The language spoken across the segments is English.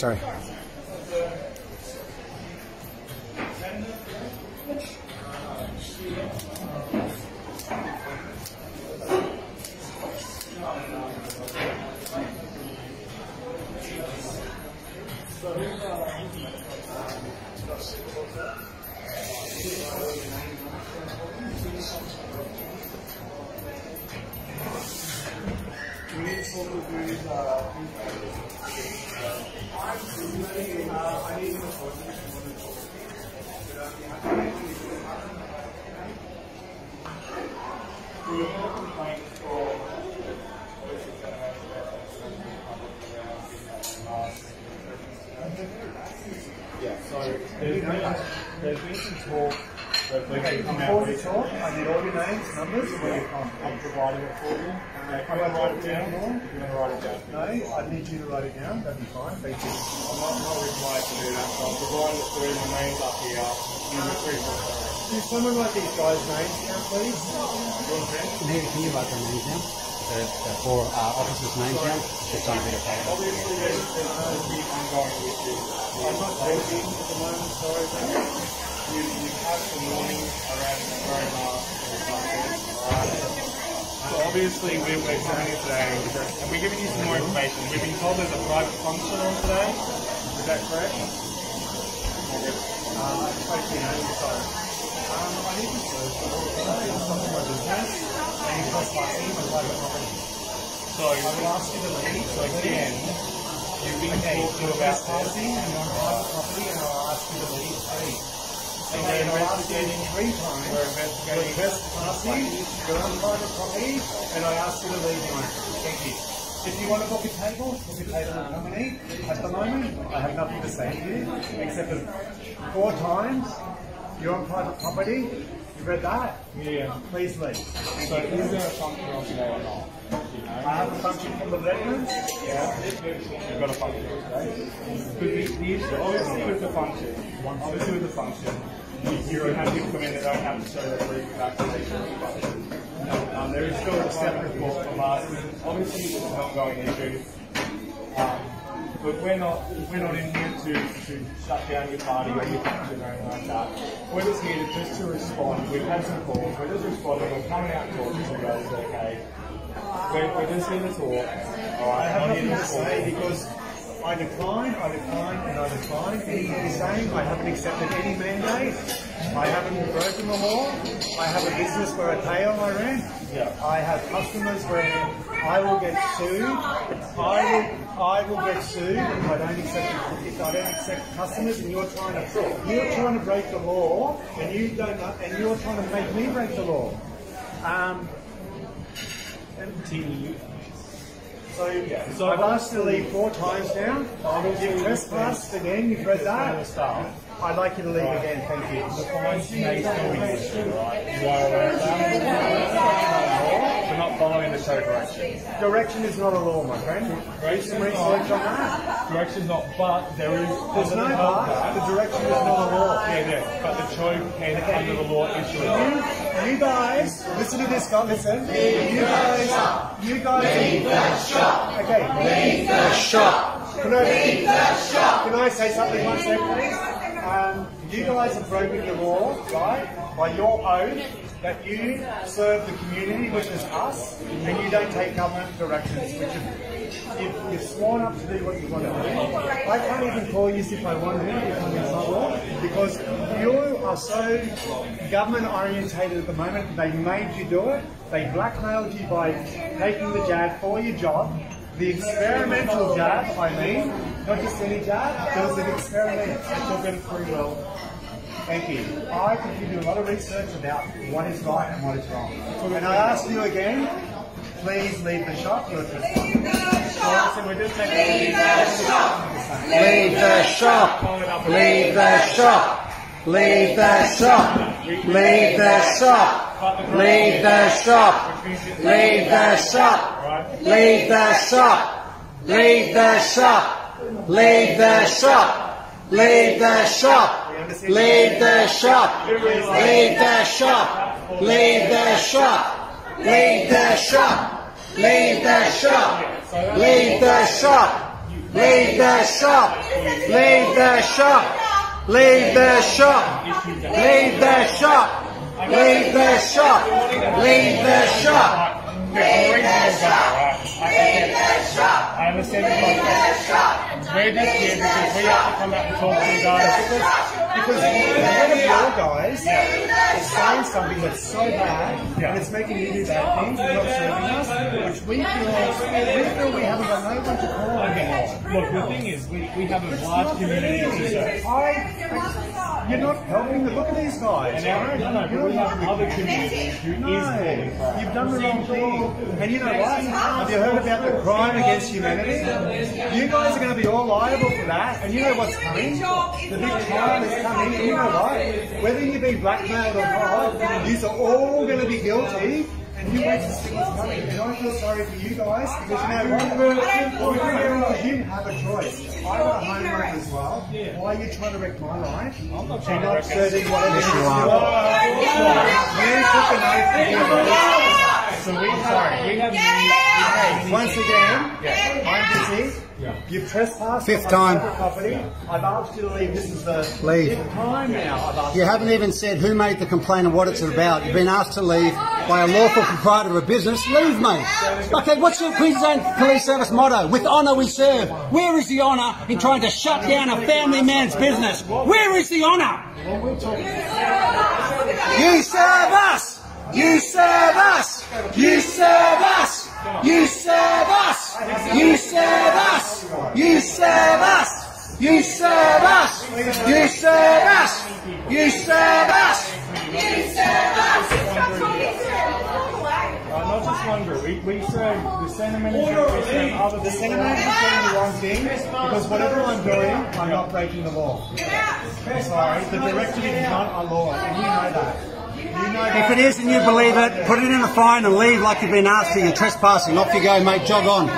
Sorry. I need all your names, numbers, where you come. I'm providing it for you. Uh, can I write it down? If you want to write it down. No, I need you to write it down. That'd be fine. Thank you. I'm not, not required to do that, so I'm providing it for you. My name's up here. Number three, four, five. Can someone write these guys' names down, please? Maybe can you write their names down? The, the four uh, officers' names down? Just on a bit of paper. Obviously, there's, there's going to be ongoing issues. I'm not joking at the moment, sorry, some around coronavirus? So obviously, we're, we're doing it today, and we're giving you some more information. We've been told there's a private function on today. Is that correct? I to. So, I will ask you to leave, so again, you've been Okay, told to about trespassing and you're on private property, and I'll ask you to leave, please. And Okay, we're and I'll ask you investigating. three times. We're investigating. trespassing, you're on private property, and I ask you to leave now. Thank you. If you want to book a table, book a table and and eat. At the moment, I have nothing to say to you, except that four times you're on private property. You read that? Yeah. Please leave. So, is there a function on today or not? You? I have a function from the veterans. Yeah, you've got a function, right? The issue, obviously with the function, obviously with the function, you, you have people come in that don't have to show their proof of vaccination. Um, there is still a step report from us. Obviously, it's an ongoing issue. Um, but we're not we're not in here to, to shut down your party or your function or anything like that. We're just here to, just to respond. We've had some calls. We're just responding. We're coming out talking to you guys. Okay. We're, we're just here to talk. All right. I have nothing to say because I decline, I decline, and I decline anything you're saying. I haven't accepted any mandate. I haven't broken the law. I have a business where I pay all my rent. Yeah. I have customers where I will get sued. I will, I will get sued if I don't accept if I don't accept customers. And you're trying to you're trying to break the law, and you don't and you're trying to make me break the law. Um, Continue. So, Yeah. so I've asked to leave four times now. You've trespassed again. You've read that. I'd like you to leave again. Thank you. The fines may still be issued, right? You are aware of that? We're not following the show direction. Direction is not a law, my friend. Direction is research on that. Direction's not, but there is. There's no but. law- The direction is not a law. Yeah, yeah, but the CHO can, under the law, issue it. You, you guys, listen to this guy, listen. You guys, you guys. Leave the shop. Okay. Leave the shop. Can I, Leave the shop. Can I say something one sec, please? Um, you guys have broken the law, right? By your oath that you serve the community, which is us, and you don't take government directions, which is You've, you've sworn up to do what you want to do. I can't even call you if I want to, if I'm in trouble, because you are so government orientated at the moment. They made you do it. They blackmailed you by taking the jab for your job. The experimental jab, I mean, not just any jab, there was an experiment. I took it pretty well. Thank you. I can give you a lot of research about what is right and what is wrong. And I ask you again, please leave the shop. So we're just taking Leave the shop. Leave the shop. Leave the shop. Leave the shop. Leave the shop. Leave the shop. Leave the shop. Leave the shop. Leave the shop. Leave the shop. Leave the shop. Leave the shop. Leave the shop. Leave the shop. Leave the shop. Leave the shop. Leave the shop. Leave the shop. Leave the shop. Leave the shop. Leave the shot. Leave the shop. Leave the shop. I understand the context. We're just here because we have to come out and talk to you guys. Because one of your guys is saying something that's so bad Yeah. and it's making you do bad things and not serving us, which we feel we feel we haven't got no one to call on. Look, the thing is, we, we have a large community to serve. I, you're not helping me. Look at these guys. And now, no, no, we have other communities who is calling for. You've done the wrong thing. And you know what? Have you heard about the crime against humanity? You guys are going to be all liable for that. And you know what's coming? The big crime is coming. And you know what? Whether you be blackmailed or not, you are all going to be guilty. And you wait to see what's coming. And I feel sorry for you guys because you know what? You have a choice. I got a homework as well. Why are you trying to wreck my life? I'm not trying to wreck serving whatever Yes, you you are. are. You took an oath to be a So we, sorry, we have once again, I'm busy. You've trespassed Fifth on time. my private property. I've asked you to leave. This is the Leave. fifth time now. I've asked You haven't even said who made the complaint and what it's about. You've been asked to leave by a lawful proprietor of a business. Leave, mate. Okay, what's your Queensland Police Service motto? With honour we serve. Where is the honour in trying to shut down a family man's business? Where is the honour? You serve us! You serve us! You serve us! You serve us! You serve us! You serve us! You serve us! You serve us! You serve us! You serve Uh, not just one group. We, we serve the we serve other The Senate is doing the wrong thing because whatever I'm doing, I'm not breaking the law. Sorry, the directive is not a law, and you know that. If it is and you believe it, put it in a fine and leave like you've been asked to. You're trespassing. Off you go, mate. Jog on.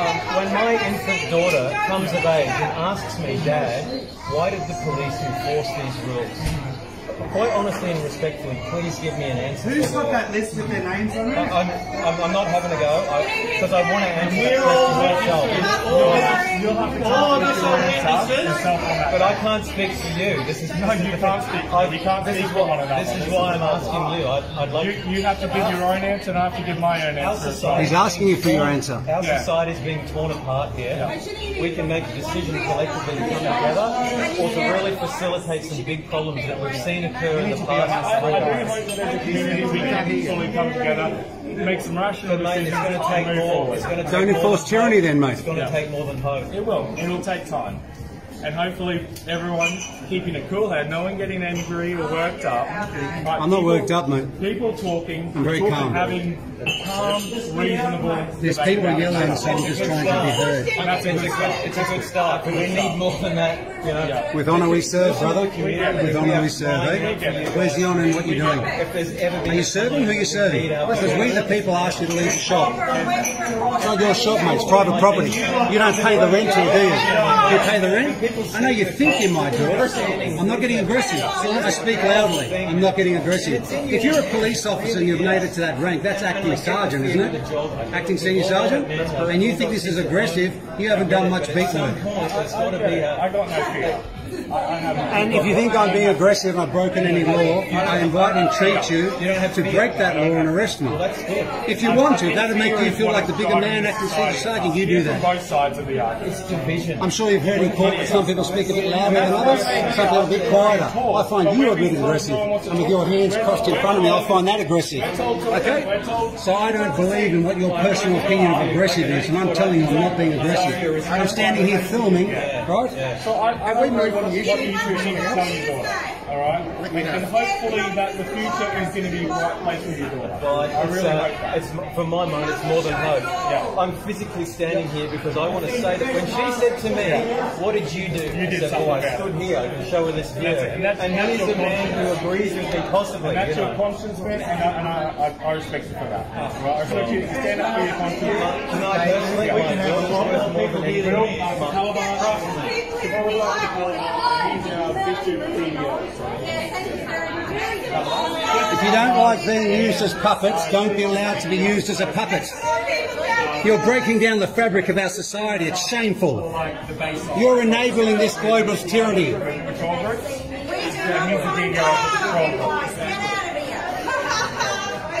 Um, when my infant daughter comes of age and asks me, Dad, why did the police enforce these rules? Quite honestly and respectfully, please give me an answer. Who's got that list with their names on I- it? I'm, I'm, I'm not having a go because I, want to answer that question myself. You'll have to talk with answer yourself. But I can't speak for you. This is No, you can't speak. I- You can't this speak is for what- one another. This is why I'm asking you. I'd, I'd like You, you have to give your own answer, and I have to give my own answer. society He's asking you for your answer. Our Yeah. society is being torn apart here. We can make a decision collectively to come together, or to really facilitate some big problems that we've seen occur in the past. I, I do hope that as a community we can fully come together, make some rational But mate, it's decisions, going to take and move more. forward. It's going to take Don't enforce tyranny then, mate. It's going to Yeah. take more than hope. It will. It will take time. And hopefully everyone keeping a cool head, no one getting angry or worked up. But I'm not people- worked up, mate. People talking, I'm very talking, calm. having calm, reasonable. There's people yelling, so I'm just trying to be heard. And that's a It's a good good, it's a good start, but we need more than that. You know, Yeah. With honour we serve, brother. With honour we serve, eh? Where's the honour in what you're doing? if there's ever been Are you serving? Who are you serving? Because we, the people, asked you to leave the shop. It's not your shop, mate. It's private property. You don't pay the rent here, do you? You pay the rent? I know you think you might do it. I'm not getting aggressive. I speak loudly, I'm not getting aggressive. If you're a police officer and you've made it to that rank, that's acting sergeant, isn't it? Acting senior sergeant? And you think this is aggressive, you haven't done much beat work. There's got to be a, I got no fear. I, I haven't. And if you think I'm being aggressive and I've broken any law, I invite and entreat you you don't have to break that law and arrest me. If you want to, that'll make you feel like the bigger man acting senior sergeant. You do that. both sides of the argument. it's division. I'm sure you've heard in court that some people speak a bit louder than others, some people a bit quieter. I find you a bit aggressive. And with your hands crossed in front of me, I find that aggressive. Okay? So I don't believe in what your personal opinion of aggressive is, and I'm telling you I'm not being aggressive. I'm standing here filming, right? So I, I don't know what, what you should be telling your daughter. All right, and hopefully that the future is going to be the right place for your daughter. But I really uh, hope that. it's for my mind, it's more than hope. Yeah. I'm physically standing here because I want to say that when she said to me, "What did you do?" You I did said, something I about it." stood here and show her this view." that's it. And that's- and that's he's your the man who agrees with me possibly. And that's you your conscience, man, and, I, and I, I, I respect you for that. Right? I respect you to stand up for your conscience. Can I personally, my daughter's worth more than anything. Bill, uh, Calabar, Calabar, he's our Bishop, the, uh, If you don't like being used as puppets, don't be allowed to be used as a puppet. You're breaking down the fabric of our society. It's shameful. Like the basic You're enabling this globalist tyranny. patrol groups. Yeah, he's the the patrol group.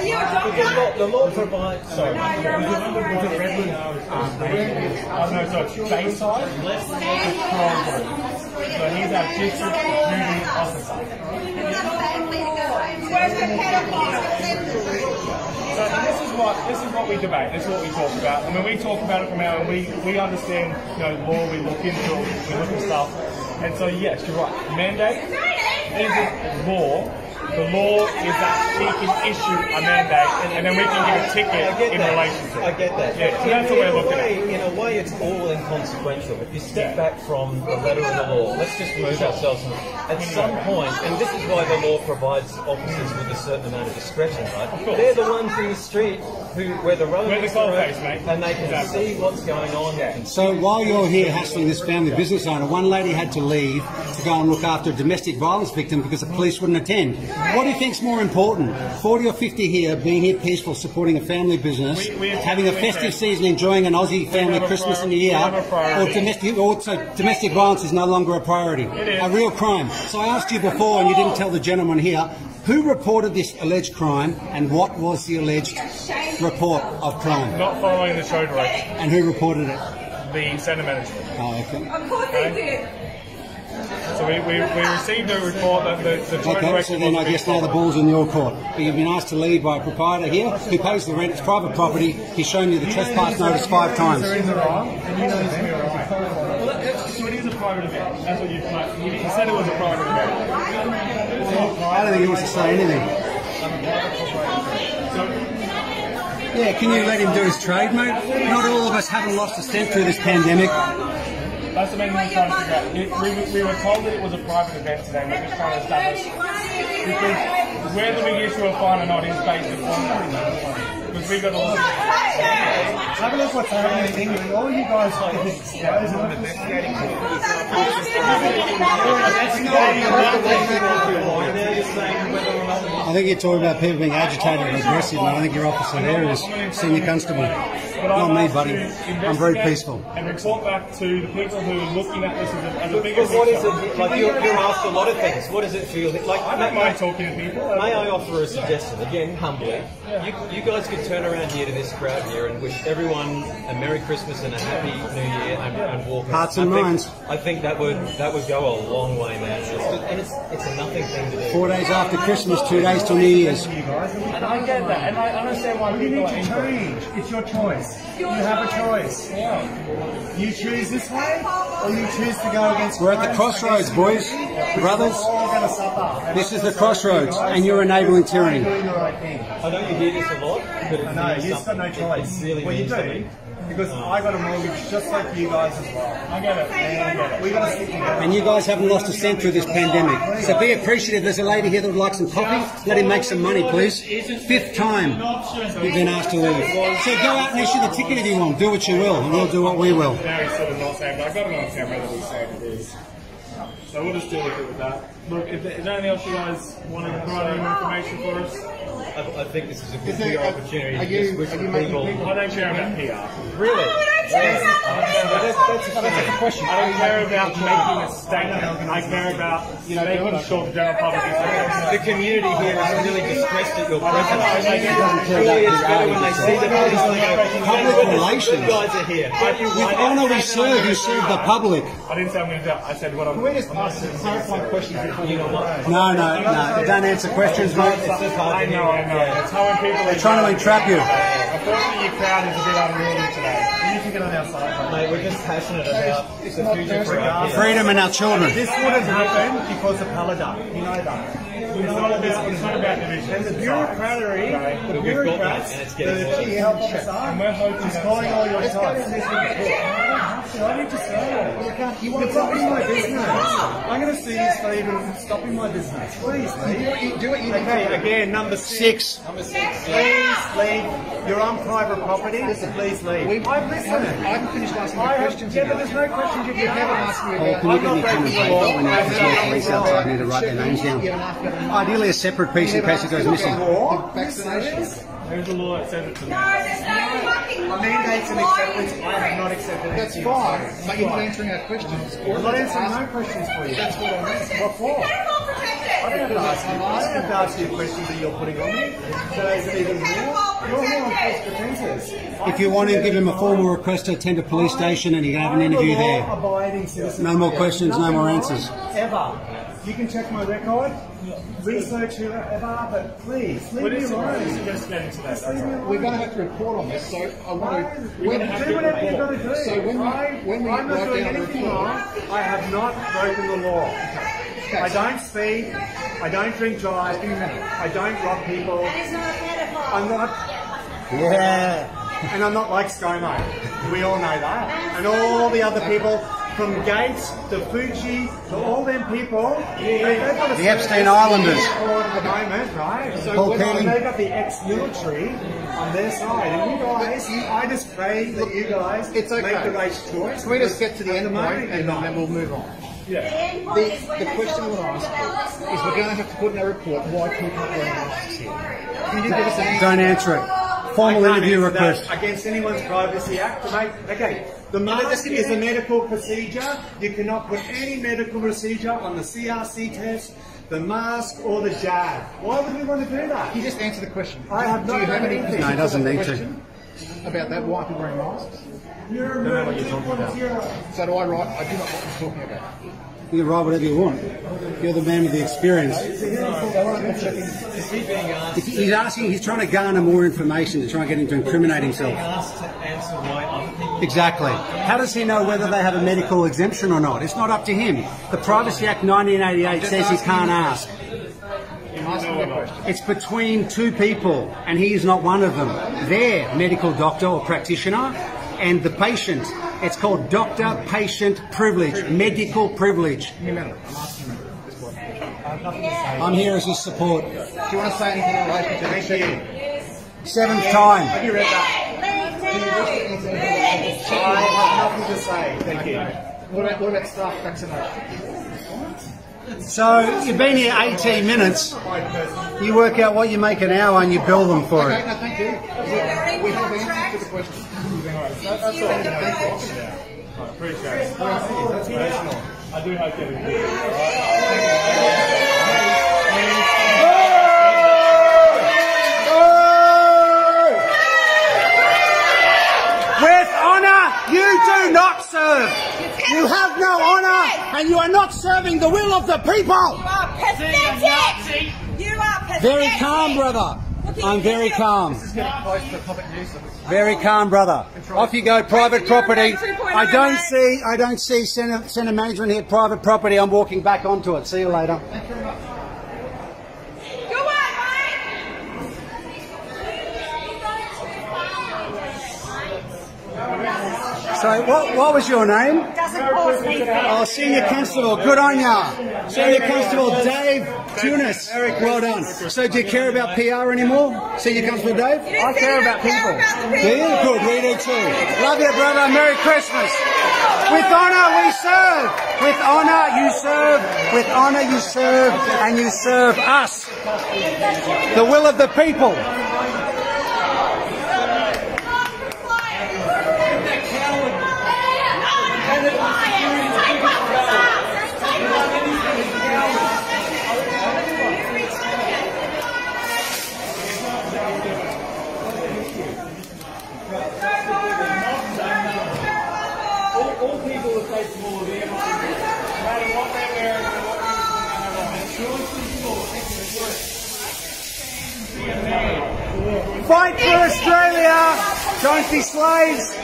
But the law, the law provides. Sorry. Was it Redwood? No, so it's Bayside Patrol Group. So he's our district duty officer. So this is what this is what we debate. This is what we talk about. And when we talk about it from our, we we understand you know law. We look into it. We look at stuff. And so yes, you're right. Mandate isn't law. The law is that he can issue a mandate, and, then we can give a ticket I get in that. relation to it. I get that. Yeah, so that's what we're in, a looking way, at. in a way, it's all inconsequential. If you step back from the letter of the law, let's just move ourselves. At some point, and this is why the law provides officers with a certain amount of discretion, right? They're the ones in the street who, where the road We're the is road, coalface, mate. and they can Exactly. see what's going on. They So while you're here hassling this family business owner, one lady had to leave to go and look after a domestic violence victim because the police wouldn't attend. What do you think's more important? 40 or 50 here, being here peaceful, supporting a family business, We- we- having a we- festive season, enjoying an Aussie family have a Christmas in the prior- year, we or priority. domestic, also domestic violence is no longer a priority. is. A real crime. So I asked you before, and you didn't tell the gentleman here, who reported this alleged crime and what was the alleged report of crime? Not following the show direction. And who reported it? The centre management. Oh, okay. Of course they did. So we, we, we received a report that the, the show Okay, so then I guess now the ball's in your court. But you've been asked to leave by a proprietor here who pays the rent. It's private property. He's shown you the trespass notice five times. There is a wrong, and you know it's going to be right. Well, that- that's, so it is a private event. That's what you like, you, you said it was a private event. I don't think he wants to say anything. Yeah, can you let him do his trade, mate? Not all of us haven't lost a cent through this pandemic. That's the main thing we're trying to figure out. We, were- we were told that it was a private event today. We're just trying to establish because whether we issue a fine or not is based upon. Because we've got to look. Have a look what's happening in England. All you guys are guys are investigating. I think you're talking about people being agitated and aggressive, and I think your officer there is senior constable. Not me, buddy. I'm very peaceful. And report back to the people who are looking at this as a, as a bigger But what is it like? You're, you're asked a lot of things. What does it feel like? I don't mind talking to people. May I offer a suggestion, again, humbly? You, you guys could turn around here to this crowd here and wish everyone a Merry Christmas and a Happy New Year and, and walk out. Hearts and I think- minds. I think that would that would go a long way, man. It's, and it's it's a nothing thing to do. Four days after Christmas, two days till New Year's. And I get that, and I understand why You people need are to angry. change. It's your choice. You have a choice. You choose this way, or you choose to go against. We're at the crossroads, boys, brothers. We're all going to suffer. And This is the crossroads, and you're enabling tyranny. doing the right thing. I know you hear this a lot, but it I know, you've got no choice. Really well, you do. Something. Because I got a mortgage just like you guys as well. I get it. I get it. We got to stick together. And you guys haven't lost a cent through this pandemic. So be appreciative. There's a lady here that would like some coffee. Let him make some money, please. Fifth time we've been asked to leave. So go out and issue the ticket if you want. Do what you will, and we'll do what we will. Now he's sort of not saying, but I've got it on camera that he's saying it is. So we'll just deal with it with that. Look, if there, is there anything else you guys want to provide any more information for us? I, I think this is a good Is there- PR opportunity are you- just are you making people. people- I don't care about PR. Really? That's, that's a question. I don't care about making a statement. I care about you know, making sure the general public is aware. The community here is really distressed at your presence. Surely it's better when they see the police and they go, Public relations. guys are here. With honour we serve, you serve the public. I didn't say I'm going to do it. I said what I'm going to Can we just ask some clarifying questions before you go on? No, no, no. Don't answer questions, mate. I know, I know. It's how people They're trying to entrap you. Unfortunately, your crowd is a bit unruly today. You can get on our side. Mate, we're just passionate about the future for our kids. Freedom and our children. This wouldn't happen because of Paladar. You know that. It's not, about, it's not about division. And the bureaucratry, the But we've bureaucrats, that, and it's the getting worse. chief And we're hoping is calling all your shots. I need to say You want to stopping my business. I'm going to sue you for even stopping my business. Please, leave. Do what you, do need Okay, again, number six. Number Six. Please leave. You're on private property, please leave. We- I've listened. I haven't finished asking I have- questions Yeah, yet. but there's no questions you You can haven't ask. asked me Paul, about. can you I'm give not me a pen and breaking the paper law. when I there's have more no police outside? I need to write their names down. Ideally a separate piece in case it goes missing. Vaccinations. There's a law that says it's a No, there's no fucking law. Mandates and Why acceptance. I have not accepted That's fine, but you're not answering our questions. I'm not answering no questions for you. That's what I meant. What for? Medical protected. I don't have to ask you. I don't have to ask you questions that you're putting on me. So is it even real? You're more on false pretenses. If you want to give him a formal request to attend a police station and you can have an interview there. Abiding citizen. No more questions, no more answers. Ever. You can check my record, research whoever, but please, leave What me is alone. it? Just getting to that. Just leave me alone. We're going to have to report on this, so I want to. When, do whatever you've got to do. So when we- I, when we I'm not doing the anything wrong. I have not broken the law. I don't speed. I don't drink drive. I don't rob people. And he's not a pedophile. I'm not, Yeah. and I'm not like ScoMo. We all know that. And all the other people, from Gates to Fauci to all them people, they- they've got a The Epstein Islanders. at the moment, right? So Paul when- Keating. they've got the ex-military on their side, and you guys, I just pray that you guys It's okay. make the right choice. Can we just get to the At end the point moment, and then we'll move on? The The, the question tell we'll ask about is we're going to have to put in our report why people aren't wearing masks here. Can you give us an Don't answer it. Formal I interview request. against anyone's privacy act. To make, okay, the mask is a medical procedure. You cannot put any medical procedure on the CRC test, the mask, or the jab. Why would we want to do that? Can you just answer the question? I have Do not done anything. No, he doesn't need to. About that, why people wearing masks? You're Don't know what you're talking about. So do I write? I do not know what you're talking about. You can write whatever you want. You're the man with the experience. Is he being asked, If He's asking, he's trying to garner more information to try and get him to incriminate himself. asked to answer why other people Exactly. How does he know whether they have a medical exemption or not? It's not up to him. The Privacy Act 1988 says he can't ask. I'm asking you a question. It's between two people, and he is not one of them. Their medical doctor or practitioner and the patient. It's called doctor-patient privilege, medical privilege. Give me a minute. I'm asking you this question. I'm here as his support. Do you want to say anything in relation to this? Thank you. Seventh time. Have you read that? I have nothing to say. Thank you. What about, what about staff vaccination? So you've been here 18 minutes. You work out what you make an hour and you bill them for Okay, it. no, thank you. We have answers to the question. I appreciate it. That's personal. I do hope that we do. With honour, you do not serve. You have no honour and you are not serving the will of the people. You are pathetic. You are pathetic. Very calm, brother. I'm very calm. Getting close to public nuisance. Very calm, brother. Off you go, private property. I don't see, I don't see centre, centre management here, private property. I'm walking back onto it. See you later. Go on, mate. So, what, what was your name? Doesn't cause me Oh, Senior Constable, good on ya. Senior Constable Dave Tunis, Eric well done. So, do you care about PR anymore? Senior Constable Dave? I care about people. Do you? Good, we do too. Love you, brother. Merry Christmas. With honour we serve. With honour you serve. With honour you serve. And you serve us. The will of the people. All, all people are capable of EMI, no matter what they're wearing and what uniform they have on. It's really simple. Fight for Australia. Don't be slaves.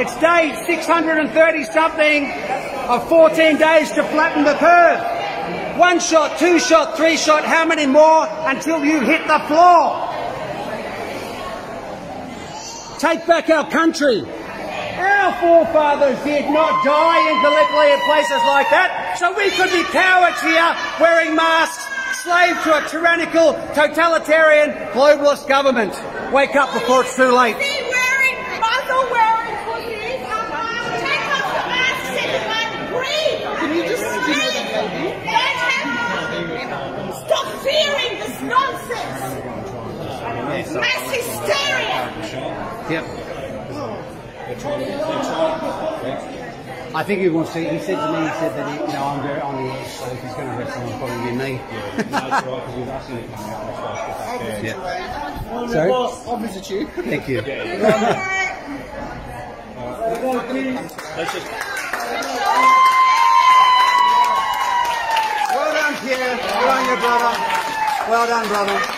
It's day 630 something of 14 days to flatten the curve. One shot, two shot, three shot, how many more until you hit the floor? Take back our country. Our forefathers did not die in Gallipoli and places like that, so we could be cowards here wearing masks, slave to a tyrannical, totalitarian, globalist government. Wake up before it's too late. See wearing, muzzle wearing pussies are masks. Take off the masks and breathe. Can you just Stop fearing this nonsense. Mass hysteria. Yep. I think he wants to. He said to me, he said that he, you know I'm very on the edge, so if he's going to arrest someone, probably be me. yeah. Sorry. I'll visit you. Thank you. Let's just. Well done, Pierre. Good on you, brother. Well done, brother.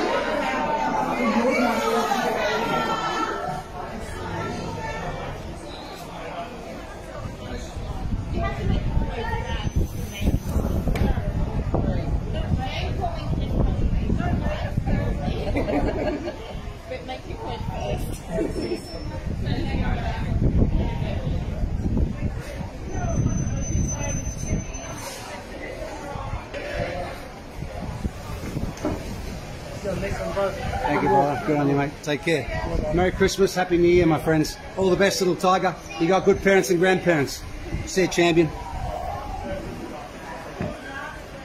Thank you, brother. Good on you, mate. Take care. Merry Christmas. Happy New Year, my friends. All the best, little tiger. You got good parents and grandparents. See you, champion.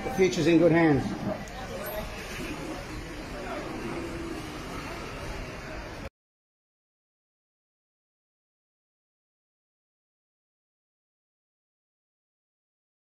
The future's in good hands.